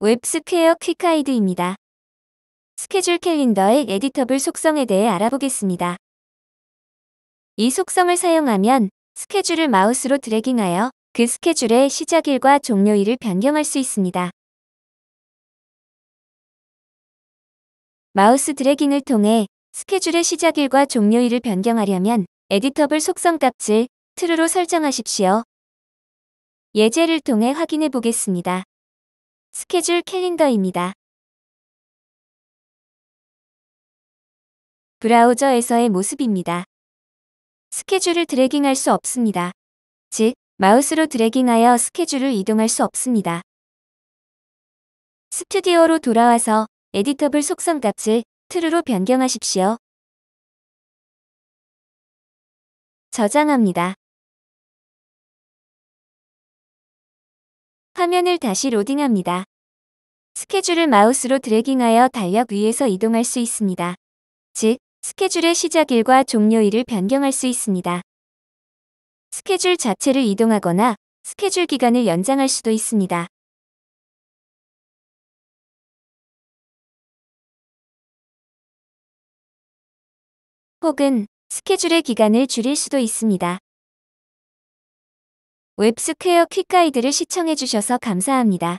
웹스퀘어 Quick Guide입니다. Schedule Calendar의 editable 속성에 대해 알아보겠습니다. 이 속성을 사용하면 스케줄을 마우스로 dragging하여 그 스케줄의 시작일과 종료일을 변경할 수 있습니다. 마우스 dragging을 통해 스케줄의 시작일과 종료일을 변경하려면 editable 속성 값을 true로 설정하십시오. 예제를 통해 확인해 보겠습니다. 스케줄 캘린더입니다. 브라우저에서의 모습입니다. 스케줄을 드래깅할 수 없습니다. 즉, 마우스로 드래깅하여 스케줄을 이동할 수 없습니다. 스튜디오로 돌아와서 에디터블 속성 값을 true로 변경하십시오. 저장합니다. 화면을 다시 로딩합니다. 스케줄을 마우스로 드래깅하여 달력 위에서 이동할 수 있습니다. 즉, 스케줄의 시작일과 종료일을 변경할 수 있습니다. 스케줄 자체를 이동하거나 스케줄 기간을 연장할 수도 있습니다. 혹은 스케줄의 기간을 줄일 수도 있습니다. 웹스퀘어 퀵가이드를 시청해주셔서 감사합니다.